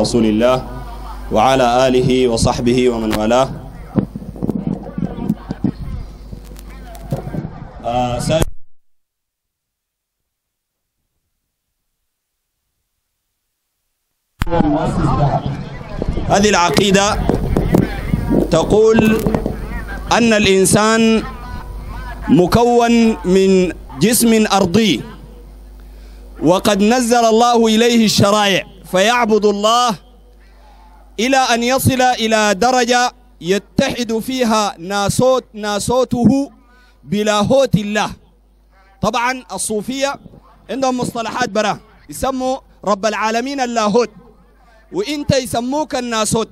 رسول الله وعلى آله وصحبه ومن والاه. آه هذه العقيدة تقول أن الإنسان مكون من جسم أرضي وقد نزل الله إليه الشرائع. فيعبد الله إلى أن يصل إلى درجة يتحد فيها ناسوت ناسوته بلاهوت الله. طبعا الصوفية عندهم مصطلحات براه يسموا رب العالمين اللاهوت. وانت يسموك الناسوت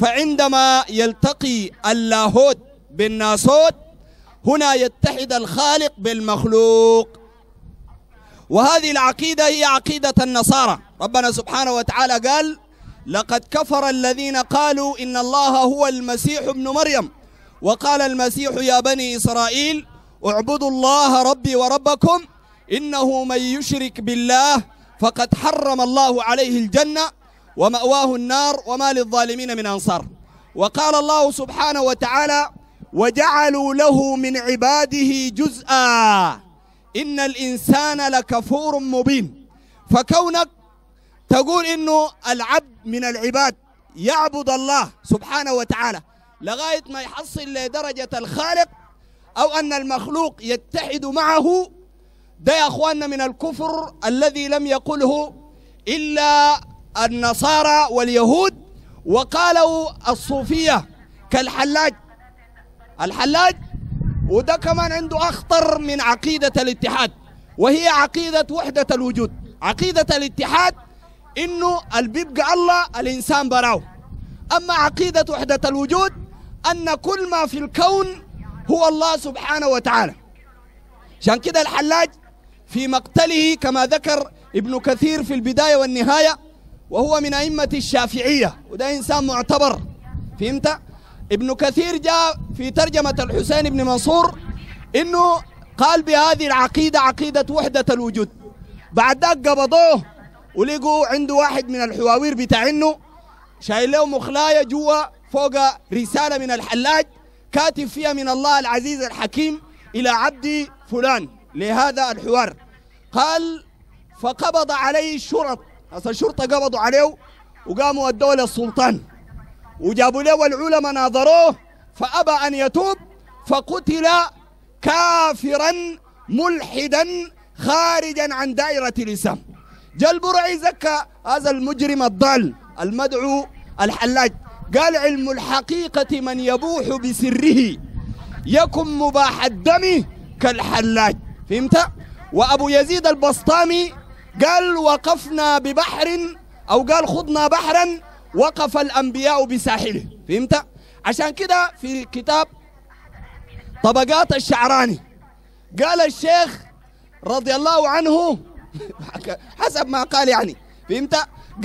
فعندما يلتقي اللاهوت بالناسوت هنا يتحد الخالق بالمخلوق. وهذه العقيدة هي عقيدة النصارى. ربنا سبحانه وتعالى قال لقد كفر الذين قالوا إن الله هو المسيح ابن مريم وقال المسيح يا بني إسرائيل اعبدوا الله ربي وربكم إنه من يشرك بالله فقد حرم الله عليه الجنة ومأواه النار وما للظالمين من أنصار وقال الله سبحانه وتعالى وجعلوا له من عباده جزءا إن الإنسان لكفور مبين. فكونك تقول إنه العبد من العباد يعبد الله سبحانه وتعالى لغاية ما يحصل لدرجة الخالق أو أن المخلوق يتحد معه ده يا أخواننا من الكفر الذي لم يقله إلا النصارى واليهود وقالوا الصوفية كالحلاج. الحلاج وده كمان عنده أخطر من عقيدة الاتحاد وهي عقيدة وحدة الوجود. عقيدة الاتحاد إنه اللي بيبقى الله الإنسان براو أما عقيدة وحدة الوجود أن كل ما في الكون هو الله سبحانه وتعالى. عشان كده الحلاج في مقتله كما ذكر ابن كثير في البداية والنهاية وهو من أئمة الشافعية. وده إنسان معتبر. فهمت؟ ابن كثير جاء في ترجمة الحسين بن منصور إنه قال بهذه العقيدة عقيدة وحدة الوجود. بعد ذاك قبضوه ولقوا عنده واحد من الحواوير بتاعنه شايل له مخلاية جوا فوق رسالة من الحلاج كاتب فيها من الله العزيز الحكيم إلى عبد فلان لهذا الحوار. قال فقبض عليه الشرط الشرطة قبضوا عليه وقاموا ودوه للسلطان. وجابوا له العلماء ناظروه فأبى أن يتوب فقتل كافرا ملحدا خارجا عن دائرة الإسلام. جاء البرعي زكى هذا المجرم الضال المدعو الحلاج. قال علم الحقيقة من يبوح بسره يكن مباح الدم كالحلاج. فهمت؟ وأبو يزيد البسطامي قال وقفنا ببحر أو قال خضنا بحرا وقف الأنبياء بساحله. فهمت؟ عشان كده في كتاب طبقات الشعراني. قال الشيخ رضي الله عنه حسب ما قال يعني. فهمت؟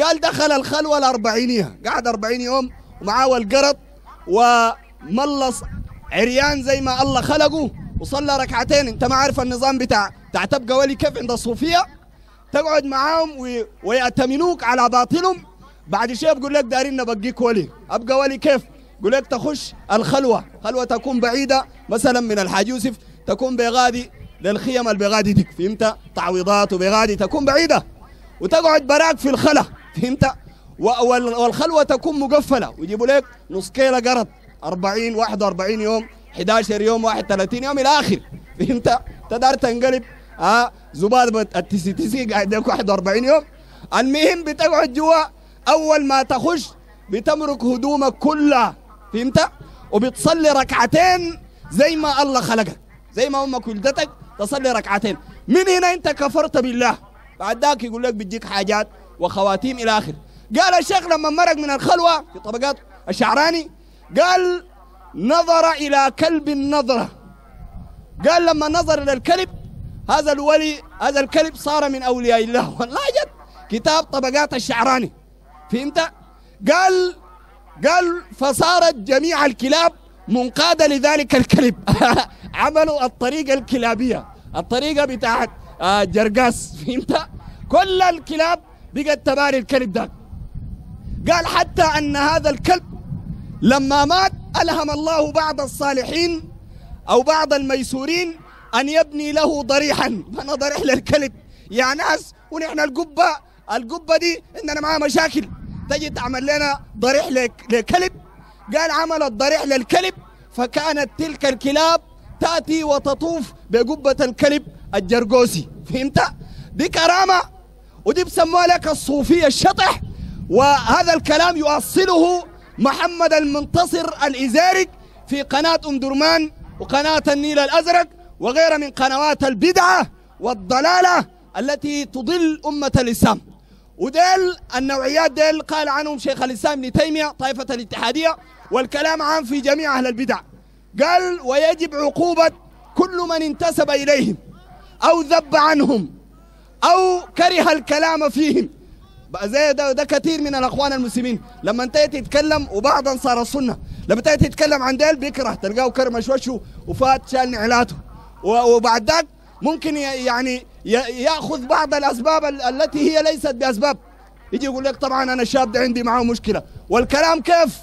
قال دخل الخلوة الأربعينية. قعد أربعين يوم ومعاه القرط وملص عريان زي ما الله خلقه وصلى ركعتين. انت ما عارف النظام بتاع بتاع ولي كيف عند الصوفية؟ تقعد معاهم وي- ويأتمنوك على باطلهم. بعد شيء بقول لك دارين نبقيك ولي أبقى ولي كيف؟ يقول لك تخش الخلوة. خلوة تكون بعيدة مثلا من الحاج يوسف تكون بغادي للخيم البغادي ديك. فهمت؟ تعويضات وبغادي تكون بعيدة. وتقعد براك في الخلا. فهمت؟ و- وال- والخلوة تكون مقفلة. ويجيبوا لك نص كيلة قرض 40 41 يوم 11 يوم 31 يوم إلى اخر فهمت؟ تقدر تنقلب. ها زباد التسي تسي قاعد لك 41 يوم. المهم بتقعد جوا أول ما تخش بتمرك هدومك كلها. فهمت؟ وبتصلي ركعتين زي ما الله خلقك. زي ما أمك ولدتك تصلي ركعتين. من هنا أنت كفرت بالله. بعد ذاك يقول لك بيديك حاجات وخواتيم إلى اخره قال الشيخ لما مرق من الخلوة في طبقات الشعراني قال نظر إلى كلب النظره قال لما نظر إلى الكلب هذا الولي هذا الكلب صار من أولياء الله. والله جد كتاب طبقات الشعراني. فهمت؟ قال قال فصارت جميع الكلاب منقادة لذلك الكلب. عملوا الطريقة الكلابية. الطريقة بتاعت آه، جرقاس فهمت؟ كل الكلاب بقت تباري الكلب ده. قال حتى أن هذا الكلب لما مات ألهم الله بعض الصالحين أو بعض الميسورين أن يبني له ضريحا. بنى ضريح للكلب؟ يا ناس ونحن القبة القبة دي إننا معها مشاكل. تجي تعمل لنا ضريح لكلب قال عمل الضريح للكلب فكانت تلك الكلاب تأتي وتطوف بقبة الكلب الجرقوسي فهمت؟ دي كرامة ودي بسموها لك الصوفية الشطح. وهذا الكلام يؤصله محمد المنتصر الإزارق في قناة أم درمان وقناة النيل الأزرق وغيرها من قنوات البدعة والضلالة التي تضل أمة الإسلام. وديل النوعيات ديل قال عنهم شيخ الإسلام ابن تيمية طائفة الاتحادية والكلام عام في جميع أهل البدع. قال ويجب عقوبة كل من انتسب إليهم أو ذب عنهم أو كره الكلام فيهم. زي ده, ده كثير من الأخوان المسلمين. لما انت تتكلم وبعض أنصار السنة. لما انت تتكلم عن ديل بيكره تلقاه كرمش وشه وفات شال نعلاته. وبعد ذاك ممكن يعني ياخذ بعض الاسباب التي هي ليست باسباب. يجي يقول لك طبعا أنا الشاب ده عندي معه مشكلة. والكلام كيف؟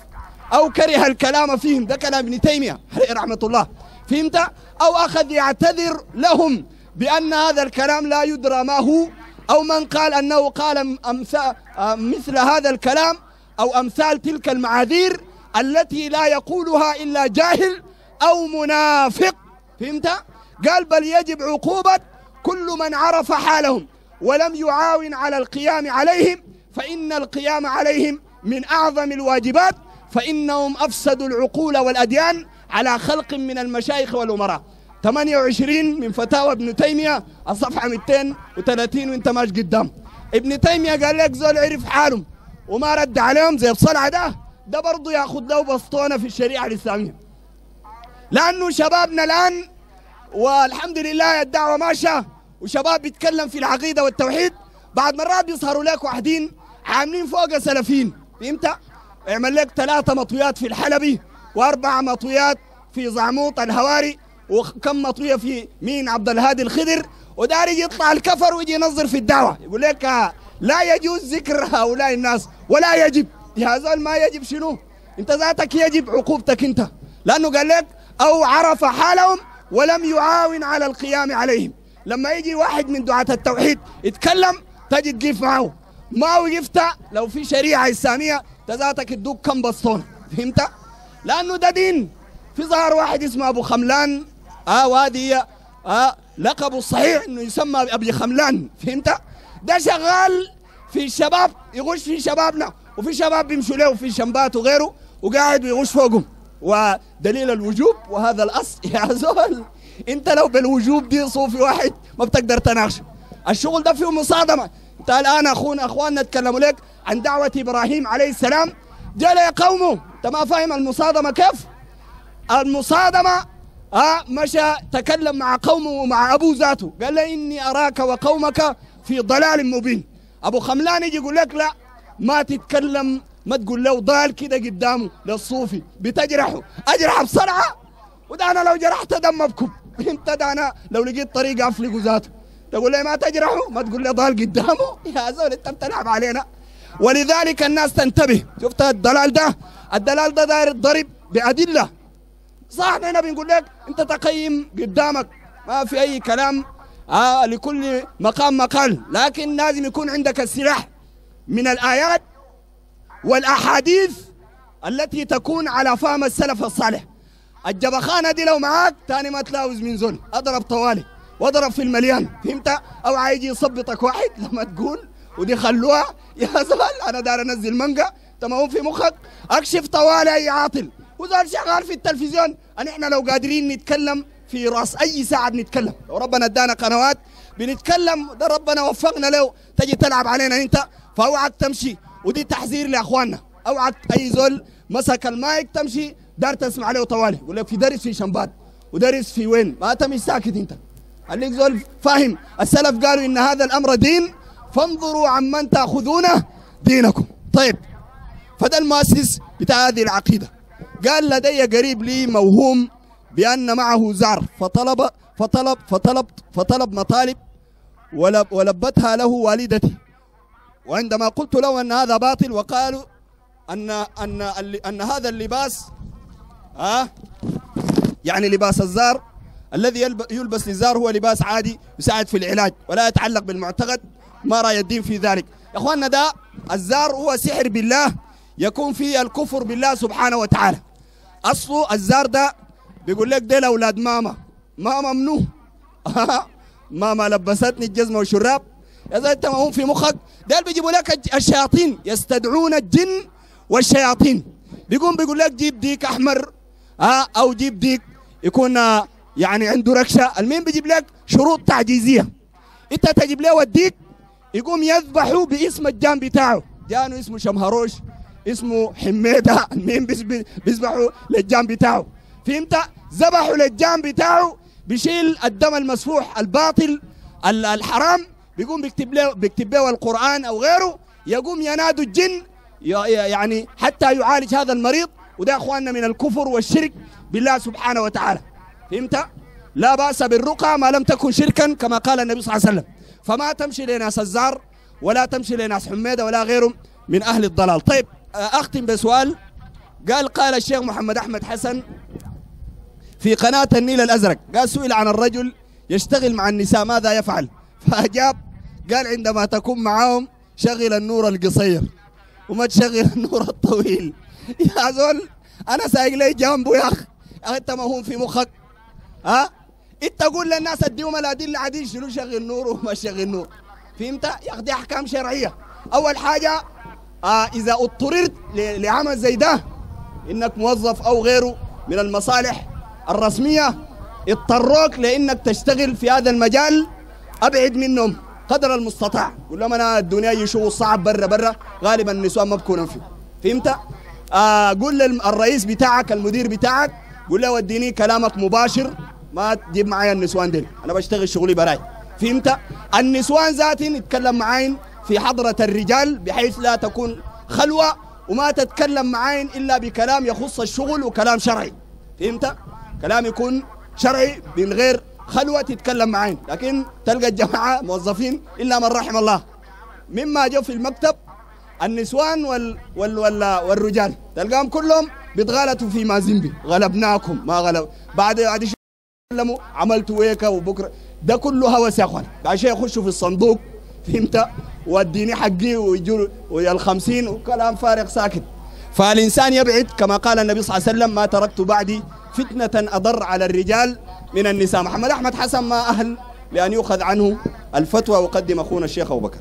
أو كره الكلام فيهم. ده كلام ابن تيمية رحمة الله. فهمت؟ أو أخذ يعتذر لهم بأن هذا الكلام لا يدرى ما هو. أو من قال أنه قال امثال مثل هذا الكلام أو أمثال تلك المعاذير التي لا يقولها إلا جاهل أو منافق. فهمت؟ قال بل يجب عقوبة كل من عرف حالهم ولم يعاون على القيام عليهم فإن القيام عليهم من أعظم الواجبات فإنهم أفسدوا العقول والأديان على خلق من المشايخ والأمراء. 28 من فتاوى ابن تيمية الصفحة 230 وانت ماشي قدام. ابن تيمية قال لك زول عرف حالهم وما رد عليهم زي الصلعة ده ده برضه ياخذ له بسطونة في الشريعة الإسلامية. لأنه شبابنا الآن والحمد لله الدعوة ماشية وشباب بيتكلم في العقيدة والتوحيد. بعد مرات بيظهروا لك واحدين عاملين فوق سلفين فهمت؟ يعمل لك ثلاثة مطويات في الحلبي وأربع مطويات في زعموط الهواري وكم مطوية في مين؟ عبد الهادي الخضر ودار يجي يطلع الكفر ويجي ينظر في الدعوة. يقول لك لا يجوز ذكر هؤلاء الناس ولا يجب. يا زول ما يجب شنو؟ انت ذاتك يجب عقوبتك انت. لأنه قال لك أو عرف حالهم ولم يعاون على القيام عليهم. لما يجي واحد من دعاة التوحيد يتكلم تجي تقيف معه. ما وقفت لو في شريعة إسلامية تذاتك تدوك كم بسطون. فهمت؟ لأنه ده دين. في ظهر واحد اسمه أبو خملان. آه وهذه آه لقبه الصحيح إنه يسمى أبي خملان. فهمت؟ ده شغال في الشباب يغش في شبابنا. وفي شباب بيمشوا له في شمبات وغيره وقاعد ويغش فوقهم. ودليل الوجوب وهذا الأصل. يا زول. انت لو بالوجوب دي صوفي واحد ما بتقدر تناقشه الشغل ده فيه مصادمة. انت الآن أخونا أخواننا تكلموا لك عن دعوة إبراهيم عليه السلام. جاء قومه؟ انت ما فاهم المصادمة كيف؟ المصادمة آه مشى تكلم مع قومه ومع أبوه ذاته. قال له إني أراك وقومك في ضلال مبين. أبو خملان يجي يقول لك لا ما تتكلم ما تقول له ضال كده قدامه للصوفي. بتجرحه. أجرح بسرعة وده أنا لو جرحت دم بكب انت أنا لو لقيت طريقة أفلقه ذاته تقول لي ما تجرحه ما تقول لي ضال قدامه؟ يا زول انت بتلعب علينا. ولذلك الناس تنتبه. شفت الدلال ده؟ الدلال ده داير الضرب بأدلة. صح إحنا بنقول لك انت تقيم قدامك. ما في أي كلام. آه لكل مقام مقال. لكن لازم يكون عندك السلاح من الآيات والأحاديث التي تكون على فهم السلف الصالح. الجبخانة دي لو معاك تاني ما تلاوز من زول. أضرب طوالي وأضرب في المليان. فهمت؟ أو عايز يصبطك واحد لما تقول ودي خلوها. يا زول أنا دار أنزل منقى تمام في مخك. أكشف طوالي أي عاطل. وزول شغال في التلفزيون. ان إحنا لو قادرين نتكلم في راس أي ساعة بنتكلم. لو ربنا ادانا قنوات بنتكلم ده ربنا وفقنا له. تجي تلعب علينا أنت. فأوعك تمشي. ودي تحذير لأخواننا. أوعك أي زول مسك المايك تمشي. دار تسمع له طوالي يقول لك في درس في شمبات ودرس في وين؟ ما تمشي ساكت أنت. خليك زول فاهم. السلف قالوا إن هذا الأمر دين فانظروا عمن تاخذونه دينكم. طيب فده المؤسس بتاع هذه العقيدة. قال لدي قريب لي موهوم بأن معه زعر فطلب فطلب فطلب فطلب مطالب ولب ولبتها له والدتي. وعندما قلت له أن هذا باطل وقالوا أن أن أن هذا اللباس ها؟ يعني لباس الزار. الذي يلبس للزار هو لباس عادي يساعد في العلاج ولا يتعلق بالمعتقد. ما رأي الدين في ذلك. يا إخواننا ده الزار هو سحر بالله يكون فيه الكفر بالله سبحانه وتعالى. أصله الزار ده بيقول لك ديل أولاد ماما. ماما منو؟ ماما لبستني الجزمة والشراب. اذا أنت مهم في مخك؟ ديل بيجيبوا لك الشياطين يستدعون الجن والشياطين. بيقوم بيقول لك جيب ديك أحمر. ها أو جيب ديك يكون يعني عنده ركشه المين بيجيب لك شروط تعجيزية. إنت تجيب له وديك يقوم يذبحوا باسم الجان بتاعه. جانه اسمه شمهروش اسمه حميدة. المين بيذبحوا للجان بتاعه. فهمت؟ ذبحوا للجان بتاعه بيشيل الدم المسفوح الباطل الحرام. بيقوم بيكتب له بيكتب له القرآن أو غيره. يقوم ينادوا الجن يعني حتى يعالج هذا المريض. وده اخواننا من الكفر والشرك بالله سبحانه وتعالى. فهمت؟ لا بأس بالرقى ما لم تكن شركا كما قال النبي صلى الله عليه وسلم. فما تمشي لناس الزار ولا تمشي لناس حميدة ولا غيرهم من أهل الضلال. طيب أختم بسؤال. قال قال الشيخ محمد أحمد حسن في قناة النيل الأزرق قال سئل عن الرجل يشتغل مع النساء ماذا يفعل؟ فأجاب قال عندما تكون معاهم شغل النور القصير وما تشغل النور الطويل. يا زول أنا سايق لي جنبه يا اخ أنت ما هو في مخك. ها؟ إنت تقول للناس أديهم الأدلة عادي شنو شغل نور وما شغل نور فهمت؟ يا أخي دي أحكام شرعية. أول حاجة آه إذا اضطررت لعمل زي ده إنك موظف أو غيره من المصالح الرسمية اضطروك لإنك تشتغل في هذا المجال أبعد منهم قدر المستطاع. قول لهم أنا الدنيا يشوفوا صعب برا برا. غالبا النسوان ما بكونوا فيه. فهمت؟ آه قول للرئيس بتاعك المدير بتاعك قول له وديني كلامك مباشر ما تجيب معايا النسوان ديل. أنا بشتغل شغلي براي. فهمت؟ النسوان ذاتي نتكلم معاين في حضرة الرجال بحيث لا تكون خلوة وما تتكلم معاين إلا بكلام يخص الشغل وكلام شرعي. فهمت؟ كلام يكون شرعي من غير خلوة تتكلم معاين. لكن تلقى الجماعة موظفين إلا من رحم الله. مما جو في المكتب النسوان وال وال وال والرجال. تلقاهم كلهم بيتغلطوا في مازيمبي غلبناكم ما غلب. بعد بعد يتكلموا عملتوا ويكا وبكرة. ده كله هوس يا أخوان. عشان يخشوا في الصندوق فهمت؟ واديني حقي ويجوا ويا الخمسين وكلام فارغ ساكت. فالإنسان يبعد كما قال النبي صلى الله عليه وسلم ما تركت بعدي فتنة أضر على الرجال من النساء. محمد أحمد حسن ما أهل لأن يؤخذ عنه الفتوى وقدم أخونا الشيخ أبو بكر.